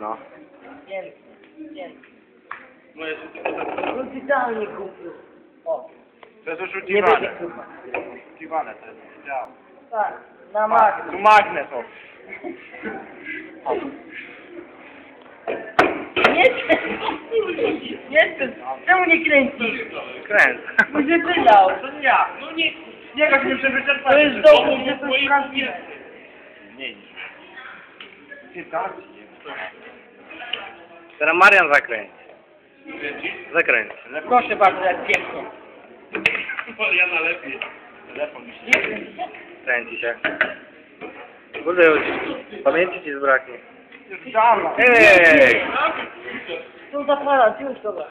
No. Pięknie, pięknie. No jest tak. No idealnie kupił. O, To jest nie oszukiwane. będzie to jest. Działa. Tak, na makro. Tu magnes o. Nie chcę, nie chcę. Czemu nie kręcisz? Kręc. Bo się wylał. To nie ja. No nie. Nie gość mnie przewyczerpać. To jest dowód, że to jest prawdziwe. Nie, nie. Ty tak, nie. Teraz Marian zakręć. Zakręć. Proszę bardzo, jak pięknie. Ja na lepiej. Telefon. Kręci się. Kurde, już pamięci ci zbraknie. Ej! Tu zapala, już dobra.